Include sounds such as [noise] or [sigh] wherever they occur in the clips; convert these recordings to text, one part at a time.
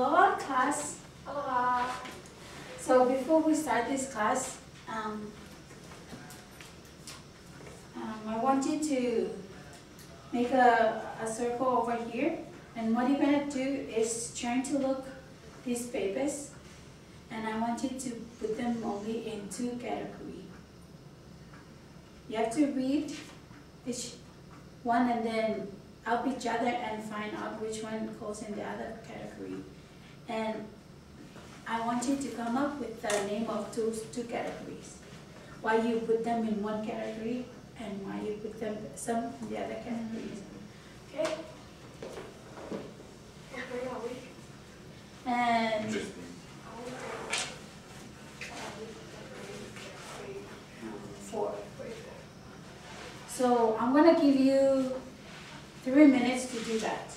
Hello, class. Hello. So before we start this class, um, um, I want you to make a, a circle over here. And what you're gonna do is trying to look these papers. And I want you to put them only in two categories. You have to read each one and then help each other and find out which one goes in the other category. And I want you to come up with the name of those two categories. Why you put them in one category and why you put them some in the other categories. Okay? Okay, are? And four. So I'm gonna give you three minutes to do that.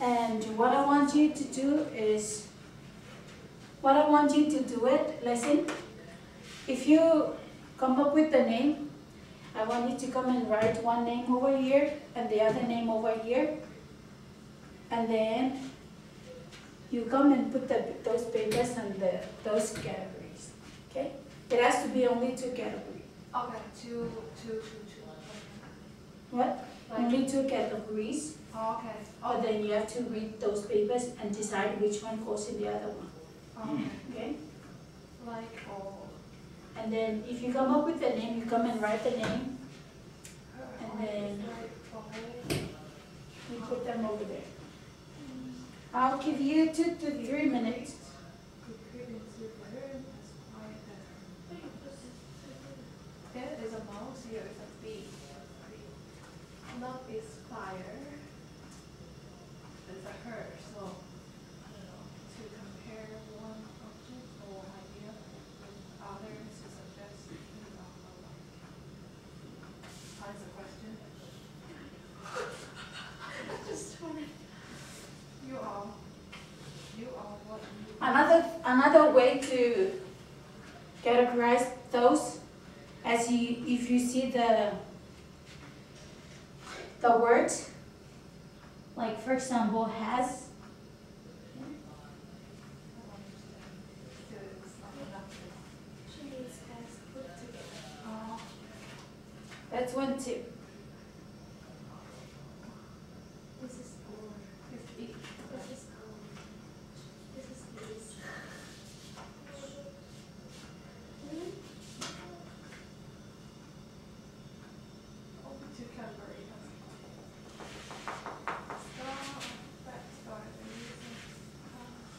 And what I want you to do is, what I want you to do it, listen. If you come up with the name, I want you to come and write one name over here and the other name over here. And then you come and put the, those papers in the, those categories, okay? It has to be only two categories. Okay, two, two, two, two. What? Like, Only two categories, oh, okay. but then you have to read those papers and decide which one goes in the other one. Oh, okay. okay? Like, oh. And then if you come up with the name, you come and write the name, And then- oh. you put them over there. I'll give you two to three minutes. There is a mouse, here, is a bee. Love is fire. There's a her, so, I don't know, to compare one object or idea with others to suggest, you know, alike. That's a question. Just wondering. You are, you are what you. Another, way to categorize those, as you, if you see the, the words, like for example, has, that's one too. this is or, this is, this is, this is this. Only two categories. Start, back, start, and using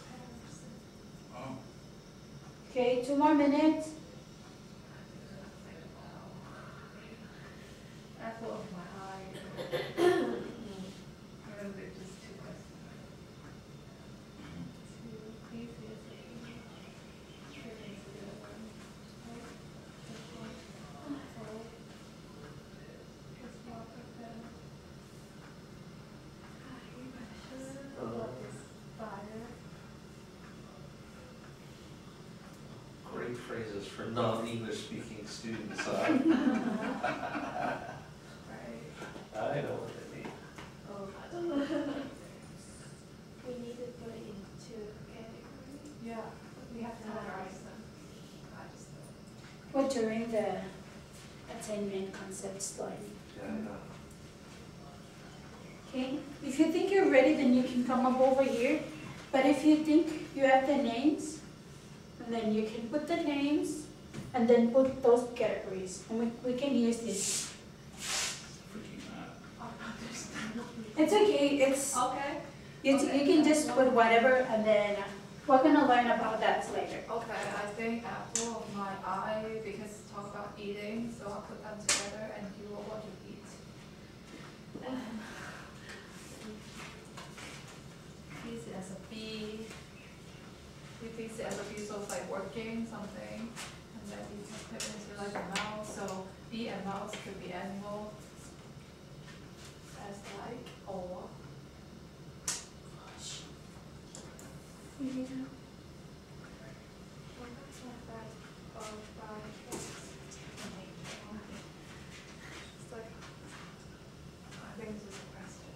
comparison. Oh, Okay, two more minutes. Apple of my eye. Or they're just two questions. Two, please, yes, Three is the other one. Right, this one. Four. Just walk with them. What is fire? great phrases for non-English speaking students, [laughs] huh? Right. I know what they mean. Oh. [laughs] We need to put it into categories. Yeah, we have to categorize them. I just don't. Or during the attainment concept study. Yeah, yeah. Okay, if you think you're ready, then you can come up over here. But if you think you have the names, and then you can put the names and then put those categories. And we, we can use this. Freaking mad. I understand. It's okay, it's, Okay. you, you can just put whatever and then we're gonna learn about that later. Okay, I think apple of my eye, because talk about eating, so I'll put them together and you will what you eat. [sighs] Um, it as a bee. See it as it's like working something, and then you can put into like a mouse, so bee and mouse could be animal. As like, or. It's like, I think it's just a question.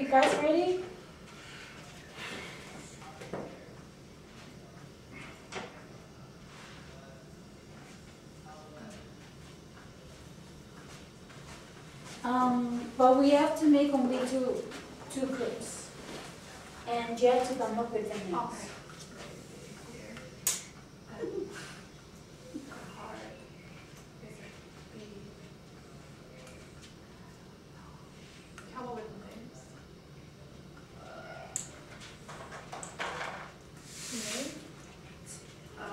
Guys ready? Um, but we have to make only two, two groups. And you have to come up with the names. Okay. Hard. Is it B? Come up with names. Okay. Uh,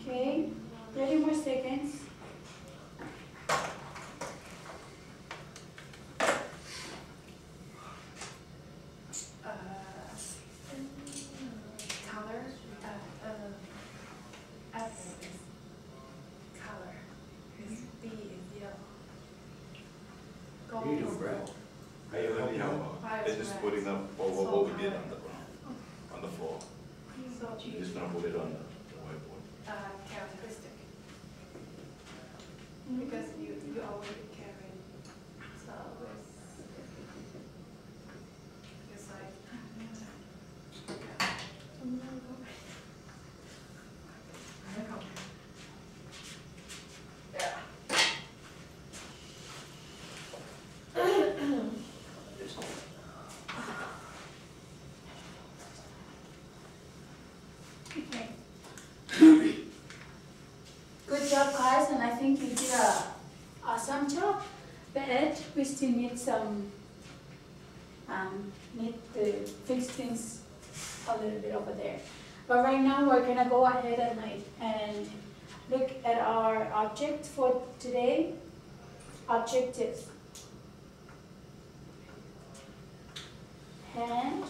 Okay, thirty more seconds. uh, color, uh, S is color, is hmm? B is yellow. Gold You do, is Brad. gold. How you let me know? They're just putting up what, what, what we did on the ground, on the floor. So You're you, just gonna put it on the the whiteboard. uh, characteristic. Because you, you already carry, so it's, it's like. Yeah. Okay. Good job, guys, and I think you did a awesome job. But we still need some, um, need to fix things a little bit over there. But right now, we're gonna go ahead and and look at our object for today. Objectives. And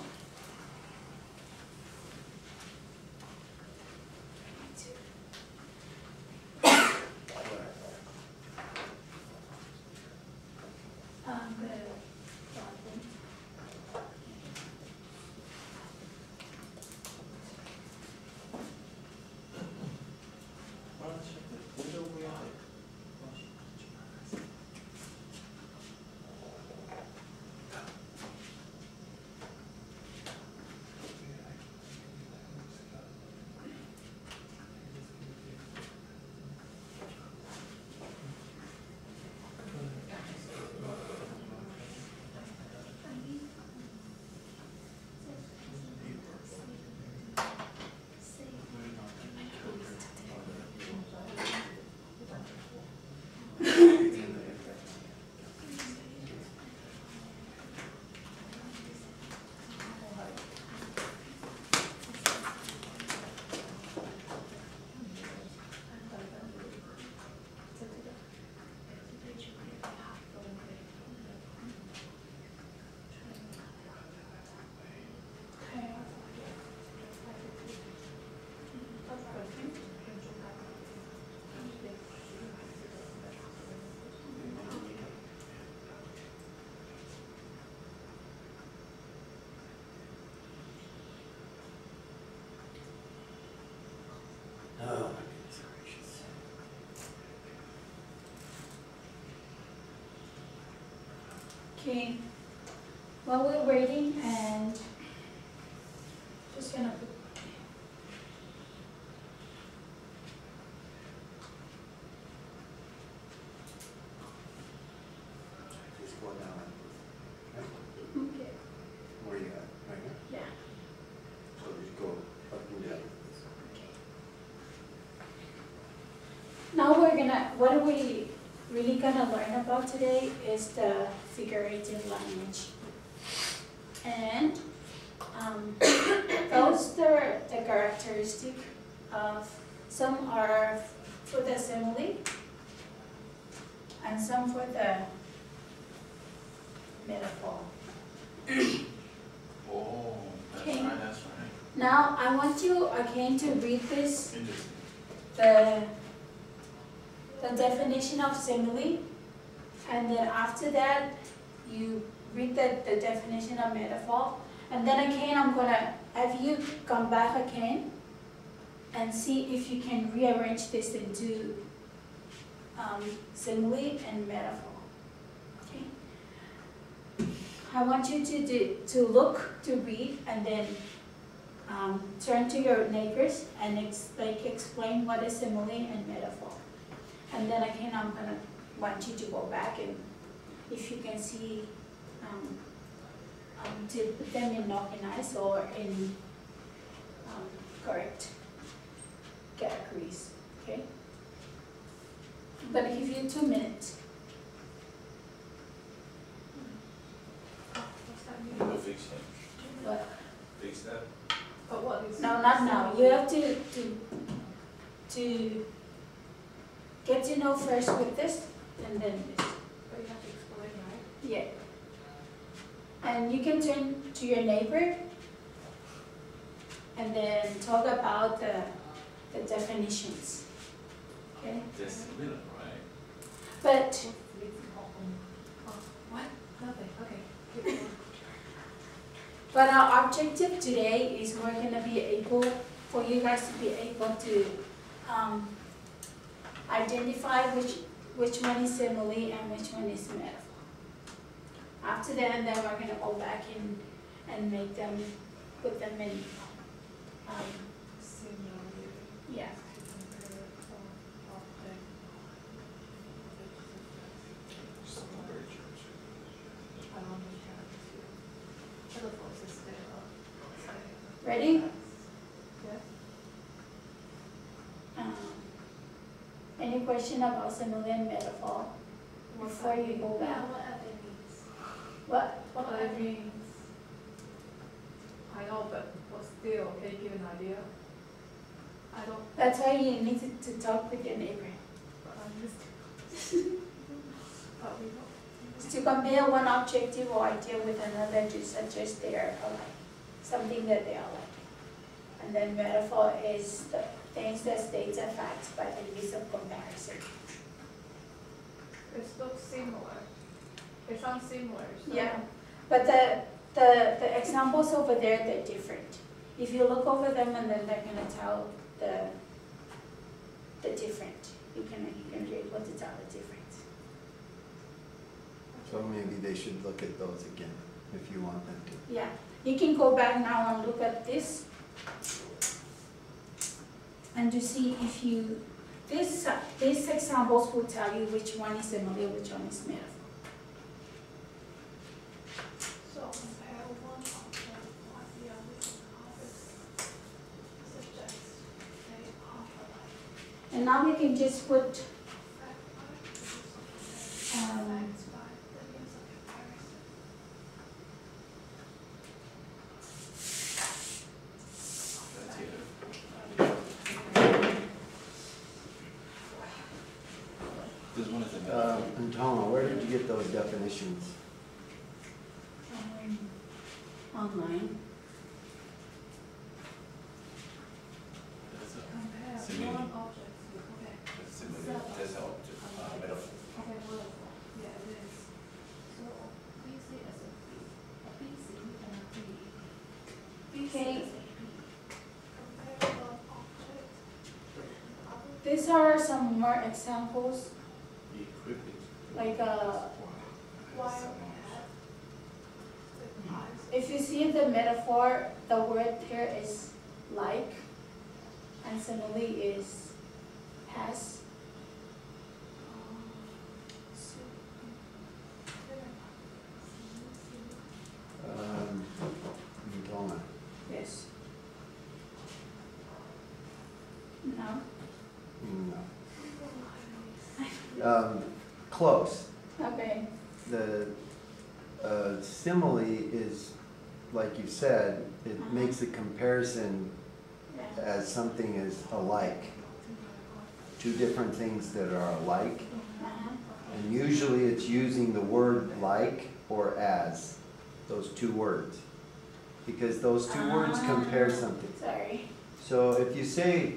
Okay, while we're waiting and just gonna put. Just go down. Okay. Where you at? Right here? Yeah. So just go up and down. Now we're gonna, what are we really gonna learn about today is the figurative language. And, um, [coughs] those are the characteristic of, some are for the simile and some for the metaphor. [coughs] Oh, that's Okay. right, that's right. Now, I want you again to read this the, the definition of simile, and then after that, you read the, the definition of metaphor, and then again, I'm gonna have you come back again and see if you can rearrange this into um, simile and metaphor. Okay? I want you to do, to look, to read, and then um, turn to your neighbors and ex, like explain what is simile and metaphor. And then again, I'm gonna want you to go back and if you can see, um, um, to put them in organized or in um, correct categories, okay? I'm give you two minutes. What's that I'm mean? gonna fix that, What? fix that. But what? No, not now. You have to, to, to get to know first with this and then this. But you have to explain, right? Yeah. And you can turn to your neighbor and then talk about the, the definitions. Okay? Just a minute, right? But Oh, what? Nothing, okay. But our objective today is we're gonna be able, for you guys to be able to, um, identify which, which one is simile and which one is metaphor. After that, then we're gonna go back and, and make them, put them in, um, yeah. compare form, object. Something very church. I don't understand this here. Telephone is there, uh, say- Ready? Yes? Um, Any question about simile and metaphor? Before you go back. Yeah, what are means? What? What are they means? I know, but, but still, can you give an idea? I don't, That's why you need to, to talk with your neighbor. understand. [laughs] But we don't. To compare one objective or idea with another to suggest they are alike, something that they are like. And then metaphor is the things that states a fact by the use of comparison. It looks similar. It sounds similar, so. Yeah, but the, the, the examples over there, they're different. If you look over them and then they're gonna tell the, the different, you can, you can be able to tell the difference. So maybe they should look at those again, if you want them to. Yeah, you can go back now and look at this. And to see if you, this, these examples will tell you which one is simile, which one is metaphor. So compare one object the other others suggests they are alike. And now we can just put, um, Facts by the use of comparison. That's it. This one is a Uh, metaphor. and Toma, where did you get those definitions? um, online. That's a, Compare Simile. one object with, okay, that's similar, that's how, uh, metaphor. okay, well, yeah, it is. So, BC is a B, a BC and a B. BC Okay. is a B. Compare one object with other. These are some more examples, like, uh, While Someone- cat with eyes. if you see the metaphor, the word here is like, and simile is has. Um, and Toma, Yes. No? no. Um, close. Okay. The, uh, simile is, like you said, it makes a comparison as something is alike. Two different things that are alike. And usually it's using the word like or as, those two words. Because those two words compare Ah. something. Sorry. So if you say.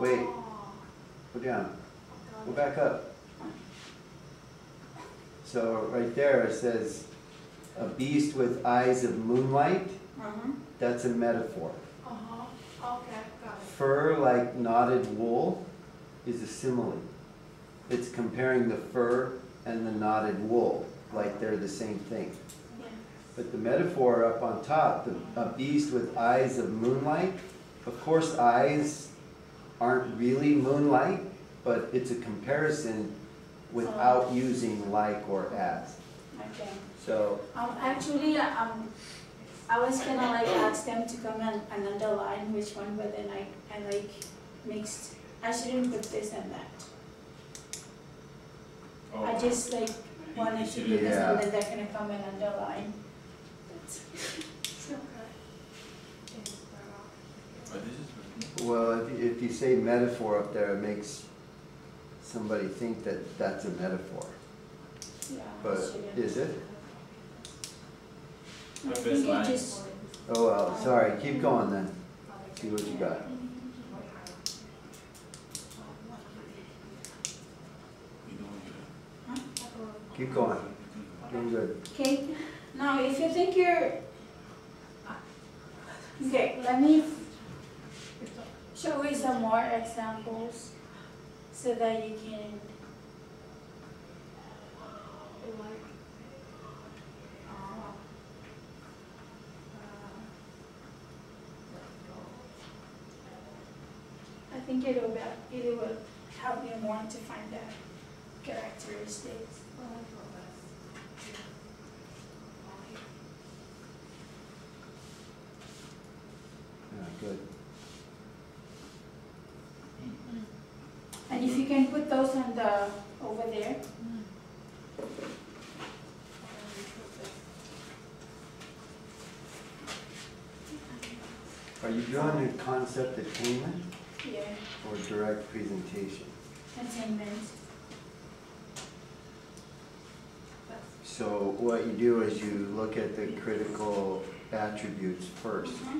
Wait. go down, go back up. So right there it says, a beast with eyes of moonlight, Uh-huh. that's a metaphor. Uh-huh, okay, got it. Fur like knotted wool is a simile. It's comparing the fur and the knotted wool, like they're the same thing. But the metaphor up on top, the, a beast with eyes of moonlight, of course, eyes aren't really moonlight, but it's a comparison without using like or as. Okay. So, Um, actually, um, I was gonna like ask them to come and, and underline which one, but then I, I like mixed, I shouldn't put this and that. Oh, I just like wanted to give this Yeah. and then they're gonna come and underline. That's- okay. It's better. But this is. well, if, you- if you say metaphor up there, it makes somebody think that that's a metaphor. Yeah, But is it? I The think first it line. just, Oh, well, sorry, keep going then. See what you got. You don't want to. Keep going. Doing good. okay, now if you think you're, okay, let me show you some more examples so that you can Like, uh, I think it will, be- it will help you more to find the characteristics. Yeah, good. And if you can put those on the, over there, Are you doing a concept attainment yeah, or direct presentation? attainment. So what you do is you look at the critical attributes first. Mm-hmm.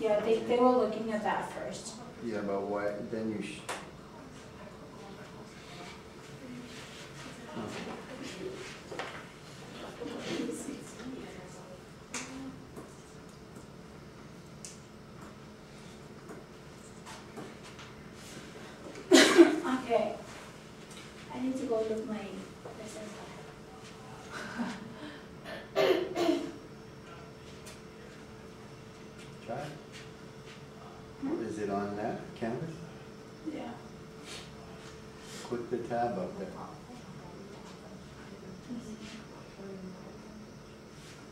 Yeah, they, they were looking at that first. Yeah, but what, then you sh- Okay. I need to go look my lesson. try. Is it on that canvas? Yeah. Click the tab up there.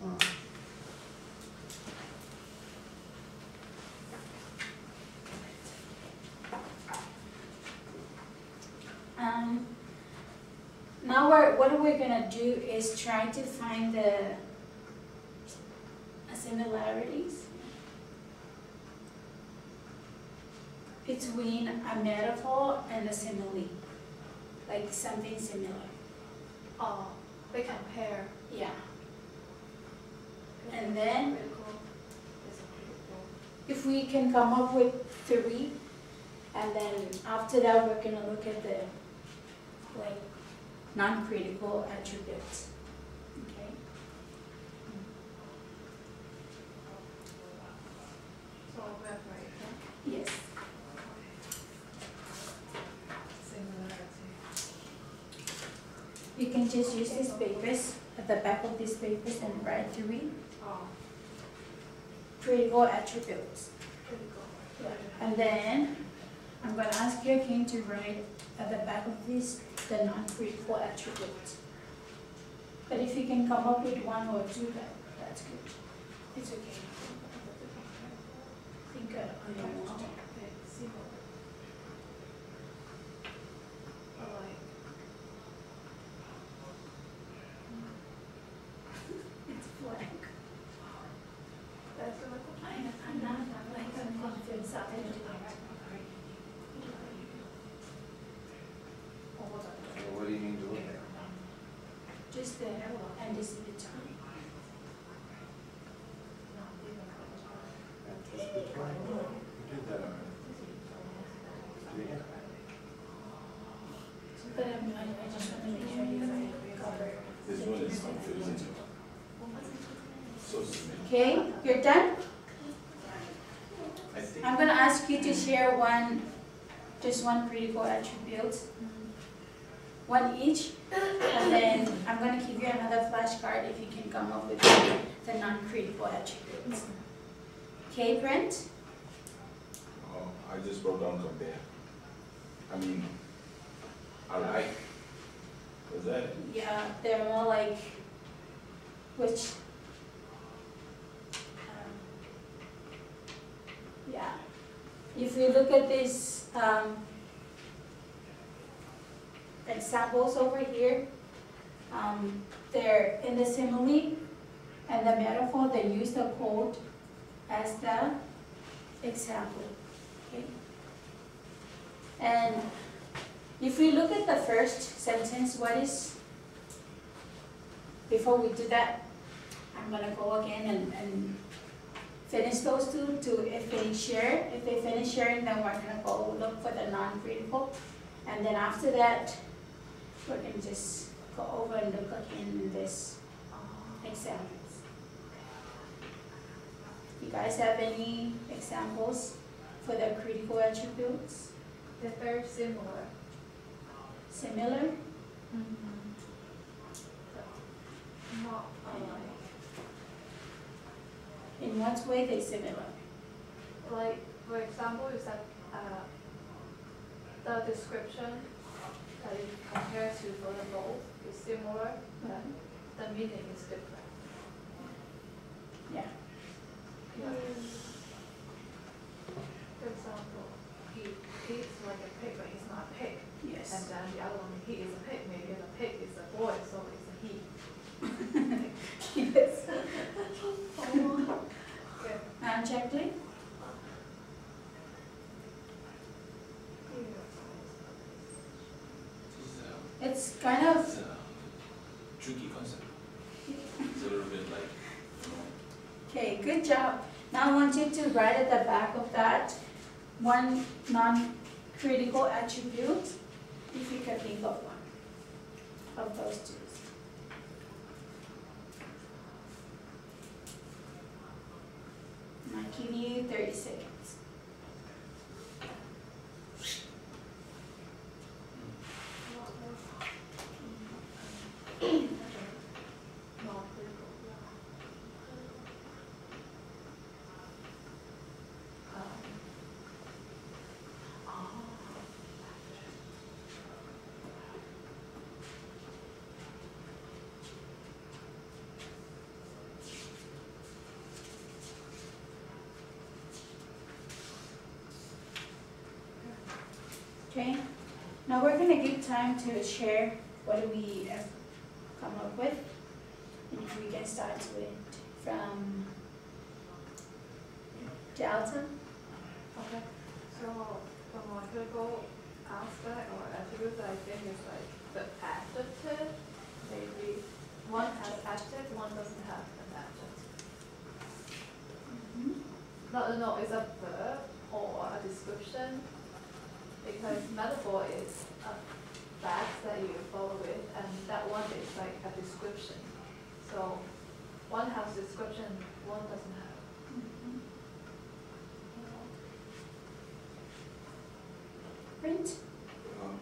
Oh. Um, now we're, what we're gonna do is try to find the similarities between a metaphor and a simile, like something similar. Oh, they compare. Yeah. And then Critical is a if we can come up with three, and then after that, we're gonna look at the, like, non-critical attributes, okay? So evaporate, huh? Yes, Similarity. you can just use these papers, at the back of these papers and write three Oh, critical attributes. critical. And then, I'm gonna ask you again to write at the back of this, the non-critical attributes. But if you can come up with one or two, that, that's good. It's okay. Think uh, on your own. Okay, similar. Or like, It's blank. that's what I, I'm not, like, I'm confused, I don't know. What do you need to look at? Just the, and this in. But I'm, I, I just wanna make sure you cover. This one is confusing. Okay, you're done? I'm gonna ask you to share one, just one critical attribute. One each. And then I'm gonna give you another flashcard if you can come up with the non-critical attributes. Okay, Brent? Oh, I just wrote down compare. I mean, I like. Was that it? Yeah, they're more like, which, um, yeah. If we look at this, um, examples over here, um, they're in the simile and the metaphor, they use the quote as the example, okay? And if we look at the first sentence, what is, before we do that, I'm gonna go again and, and finish those two to, if they share, if they finish sharing, then we're gonna go look for the non-critical. And then after that, we're gonna just go over and look in this examples. You guys have any examples for the critical attributes? They're very similar. Similar? Not alike. In what way they similar? Like, for example, is that, uh, the description that you compare to for the both is similar, but the meaning is different. Yeah. Yeah. For example, he eats like a pig, but he's not a pig. And Yes. then the other one, he is a pig, maybe the pig is a boy, so it's a he. Yes. Okay. And Jacqueline? It's kind of, It's a tricky concept. It's a little bit like, you know, okay, good job. Now I want you to write at the back of that, one non-critical attribute, if you can think of one, of those two. I'll give you thirty seconds. [sniffs] [sniffs] Not critical. Um, Okay, now we're gonna give time to share what we have come up with. And if we can start with from Delta. Okay, so a critical aspect or attribute, I think is like the adjective, maybe one has adjective, one doesn't have an adjective. No, no, no, it's a verb or a description, because metaphor is a fact that you follow with, and that one is like a description. So one has description, one doesn't have. Print, um,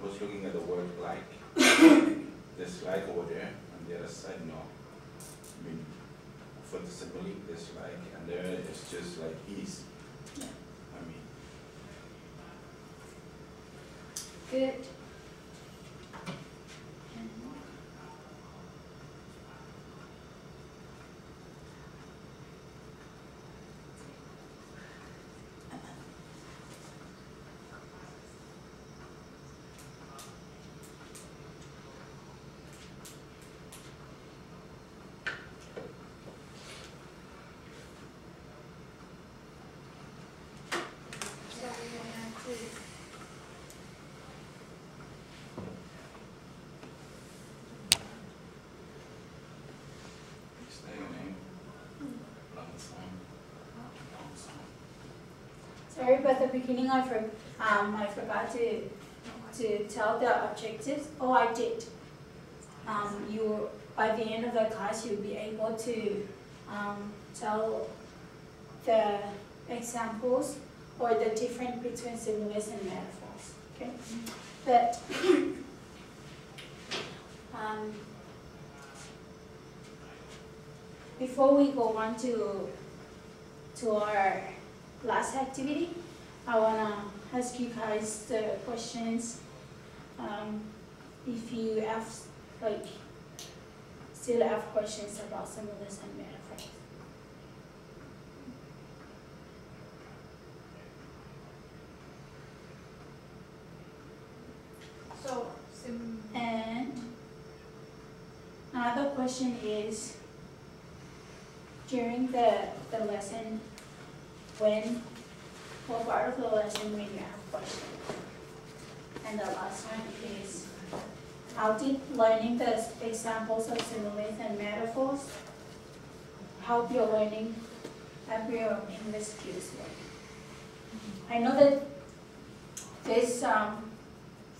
I was looking at the word like. [coughs] There's like over there, on the other side, no. I mean, for the simile, there's like, and there it's just like is. Yeah. I mean, good. So we have to is that your name? Long song. Long song. Sorry, but at the beginning I for, um, I forgot to, to tell the objectives. Oh, I did. Um, you, by the end of the class, you'll be able to, um, tell the examples or the difference between similes and metaphors, okay? But [coughs] Um, before we go on to, to our last activity, I wanna ask you guys the questions. Um, if you have, like, still have questions about some of and metaphors. So, And another question is, during the, the lesson, when, part of the lesson when you have questions? And the last one is, how did learning the examples of similes and metaphors help your learning, help your English skills? I know that this, um,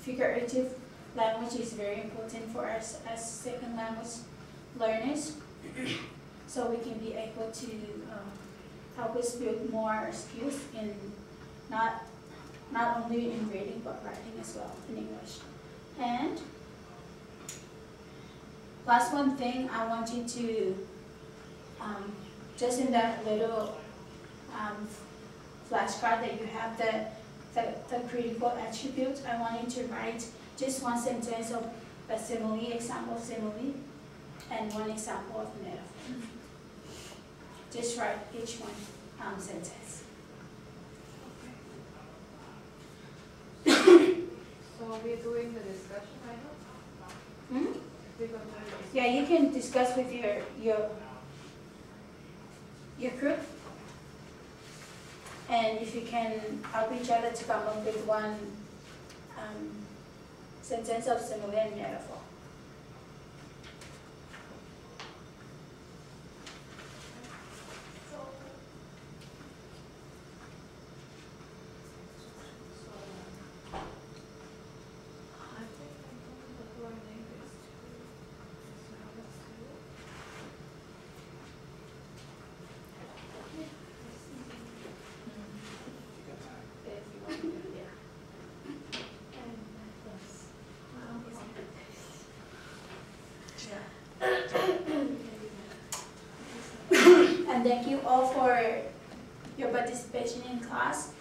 figurative language is very important for us as second language learners. So we can be able to um, help us build more skills in not, not only in reading but writing as well in English. And last one thing I want you to, um, just in that little um, flashcard that you have, the the, the critical attributes, I want you to write just one sentence of a simile, example of simile, and one example of metaphor. Just write each one um, sentence. so we're doing the discussion right now? Hmm? We're gonna do the discussion. Yeah, you can discuss with your, your, your group. And if you can help each other to come up with one um, sentence of simile and metaphor. So, so, I think I'm going to learning this too. So let's do. If you want to, yeah. And plus, um, And thank you all for your participation in class.